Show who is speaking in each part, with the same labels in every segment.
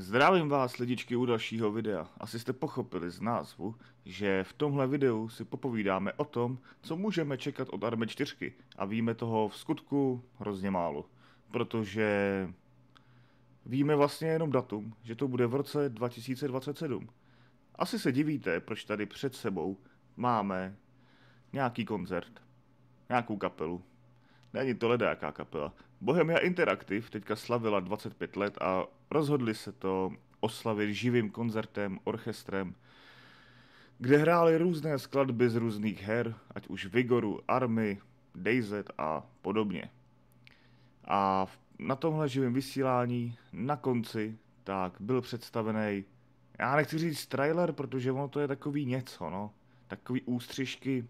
Speaker 1: Zdravím vás lidičky u dalšího videa. Asi jste pochopili z názvu, že v tomhle videu si popovídáme o tom, co můžeme čekat od Army 4 a víme toho v skutku hrozně málo. Protože víme vlastně jenom datum, že to bude v roce 2027. Asi se divíte, proč tady před sebou máme nějaký koncert, nějakou kapelu. Není to ledáká kapela. Bohemia Interactive teďka slavila 25 let a rozhodli se to oslavit živým koncertem, orchestrem, kde hráli různé skladby z různých her, ať už Vigoru, Army, DayZ a podobně. A na tomhle živém vysílání na konci tak byl představený, já nechci říct trailer, protože ono to je takový něco, no. Takový ústřižky.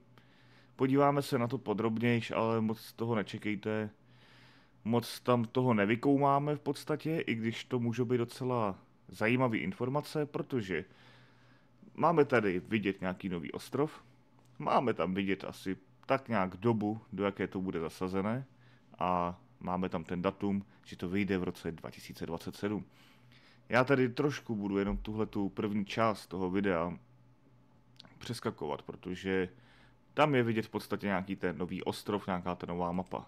Speaker 1: Podíváme se na to podrobnějš, ale moc toho nečekejte moc tam toho nevykoumáme v podstatě, i když to může být docela zajímavé informace, protože máme tady vidět nějaký nový ostrov, máme tam vidět asi tak nějak dobu, do jaké to bude zasazené a máme tam ten datum, že to vyjde v roce 2027. Já tady trošku budu jenom tuhle tu první část toho videa přeskakovat, protože tam je vidět v podstatě nějaký ten nový ostrov, nějaká ta nová mapa.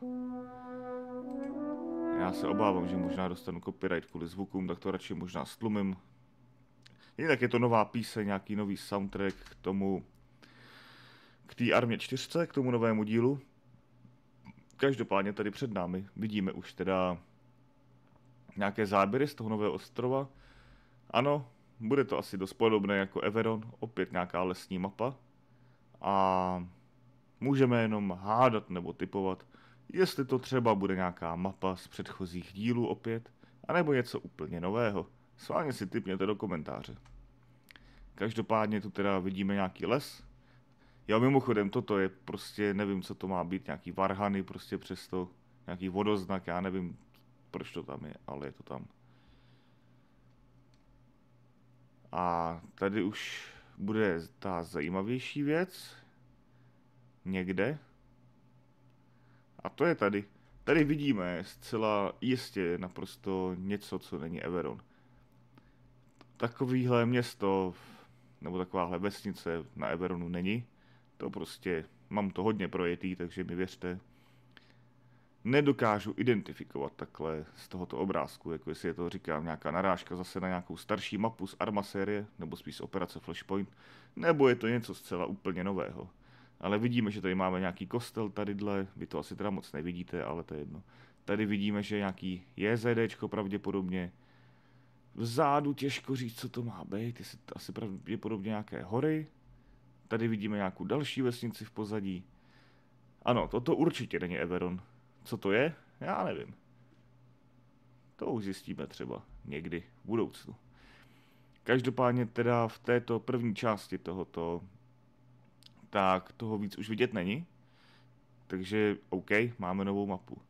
Speaker 1: Já se obávám, že možná dostanu copyright kvůli zvukům, tak to radši možná stlumím. Jinak je to nová píseň, nějaký nový soundtrack k tomu, k té armě 4, k tomu novému dílu. Každopádně tady před námi vidíme už teda nějaké záběry z toho nového ostrova. Ano, bude to asi dost podobné jako Everon, opět nějaká lesní mapa. A můžeme jenom hádat nebo typovat, jestli to třeba bude nějaká mapa z předchozích dílů opět, anebo něco úplně nového. Sválně si typněte do komentáře. Každopádně tu teda vidíme nějaký les. Jo, mimochodem, toto je prostě, nevím, co to má být, nějaký varhany, prostě přesto, nějaký vodoznak, já nevím, proč to tam je, ale je to tam. A tady už bude ta zajímavější věc. Někde. A to je tady. Tady vidíme zcela jistě naprosto něco, co není Everon. Takovýhle město, nebo takováhle vesnice na Everonu není. To prostě, mám to hodně projetý, takže mi věřte. Nedokážu identifikovat takhle z tohoto obrázku, jako jestli je to, říkám, nějaká narážka zase na nějakou starší mapu z Arma série, nebo spíš operace Flashpoint, nebo je to něco zcela úplně nového. Ale vidíme, že tady máme nějaký kostel tadyhle, vy to asi teda moc nevidíte, ale to je jedno. Tady vidíme, že nějaký JZDčko pravděpodobně. Vzadu těžko říct, co to má být, jestli to asi pravděpodobně nějaké hory. Tady vidíme nějakou další vesnici v pozadí. Ano, toto určitě není Everon. Co to je? Já nevím. To už zjistíme třeba někdy v budoucnu. Každopádně teda v této první části tohoto tak toho víc už vidět není. Takže OK, máme novou mapu.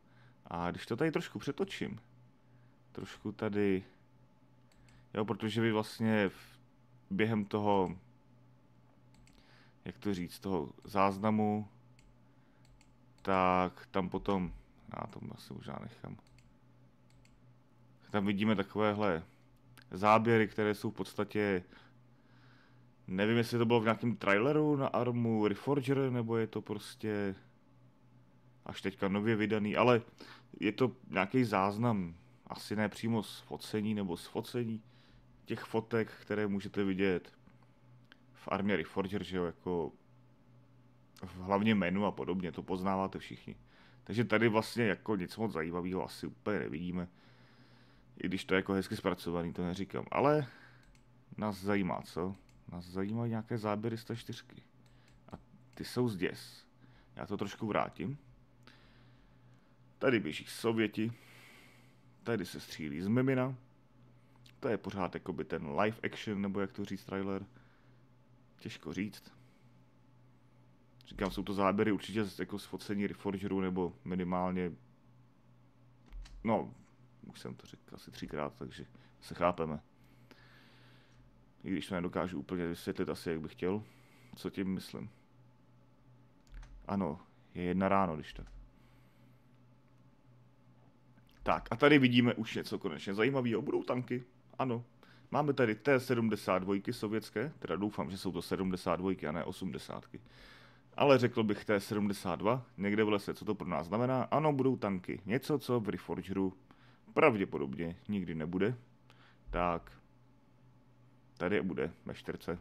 Speaker 1: A když to tady trošku přetočím, trošku tady, jo, protože vy vlastně v, během toho, jak to říct, toho záznamu, tak tam potom, já to asi možná nechám, tam vidíme takovéhle záběry, které jsou v podstatě Nevím, jestli to bylo v nějakém traileru na Armu Reforger, nebo je to prostě až teďka nově vydaný, ale je to nějaký záznam, asi ne přímo z focení nebo z focení těch fotek, které můžete vidět v armě Reforger, že jo, jako v hlavně menu a podobně, to poznáváte všichni. Takže tady vlastně jako nic moc zajímavého asi úplně nevidíme. I když to je jako hezky zpracovaný, to neříkám. Ale nás zajímá, co? Nás zajímají nějaké záběry z té čtyřky. A ty jsou zděs. Já to trošku vrátím. Tady běží Sověti. Tady se střílí z Mimina. To je pořád jakoby ten live action, nebo jak to říct trailer. Těžko říct. Říkám, jsou to záběry určitě jako z focení Reforgeru, nebo minimálně... No, už jsem to řekl asi třikrát, takže se chápeme. I když to nedokážu úplně vysvětlit asi, jak bych chtěl. Co tím myslím? Ano, je jedna ráno, když tak. Tak, a tady vidíme už něco konečně zajímavého. Budou tanky, ano. Máme tady T-72 sovětské, teda doufám, že jsou to 72 a ne 80. Ale řekl bych T-72, někde v lese, co to pro nás znamená. Ano, budou tanky. Něco, co v Reforgeru pravděpodobně nikdy nebude. Tak, tady bude ve čtyřce.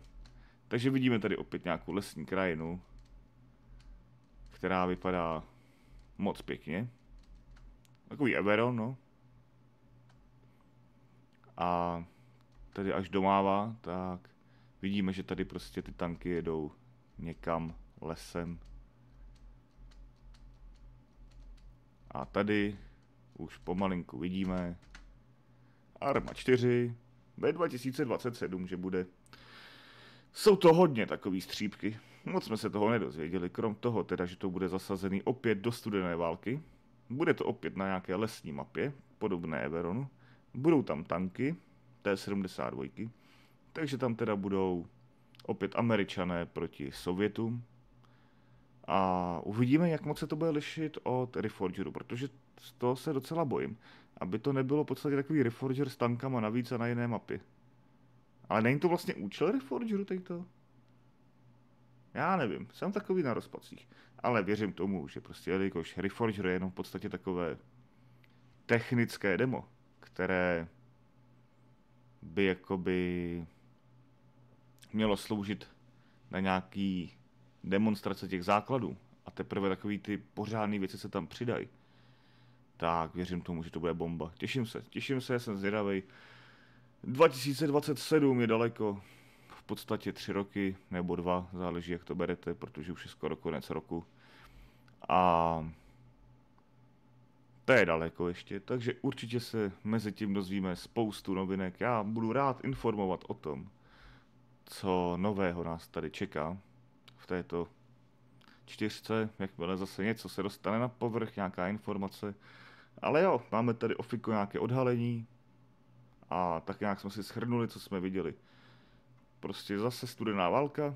Speaker 1: Takže vidíme tady opět nějakou lesní krajinu, která vypadá moc pěkně. Takový Everon, no. A tady až domává, tak vidíme, že tady prostě ty tanky jedou někam lesem. A tady už pomalinku vidíme Arma 4 ve 2027, že bude. Jsou to hodně takový střípky. Moc jsme se toho nedozvěděli, krom toho teda, že to bude zasazený opět do studené války. Bude to opět na nějaké lesní mapě, podobné Everonu. Budou tam tanky, T-72, takže tam teda budou opět američané proti Sovětům. A uvidíme, jak moc se to bude lišit od Reforgeru, protože z toho se docela bojím. Aby to nebylo v podstatě takový Reforger s tankama navíc a na jiné mapě. Ale není to vlastně účel Reforgeru to? Já nevím, jsem takový na rozpacích. Ale věřím tomu, že prostě jelikož Reforger je jenom v podstatě takové technické demo, které by jakoby mělo sloužit na nějaký demonstrace těch základů a teprve takový ty pořádné věci se tam přidají, tak věřím tomu, že to bude bomba. Těším se, těším se, jsem zvědavý. 2027 je daleko, v podstatě tři roky nebo dva, záleží jak to berete, protože už je skoro konec roku. A to je daleko ještě, takže určitě se mezi tím dozvíme spoustu novinek. Já budu rád informovat o tom, co nového nás tady čeká v této čtyřce, jakmile zase něco se dostane na povrch, nějaká informace. Ale jo, máme tady ofiko nějaké odhalení a tak nějak jsme si shrnuli, co jsme viděli. Prostě zase studená válka,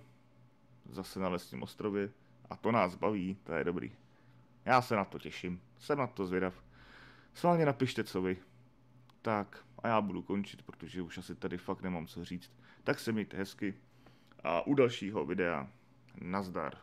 Speaker 1: zase na lesním ostrově a to nás baví, to je dobrý. Já se na to těším, jsem na to zvědav. Sválně napište, co vy. Tak, a já budu končit, protože už asi tady fakt nemám co říct. Tak se mějte hezky a u dalšího videa nazdar.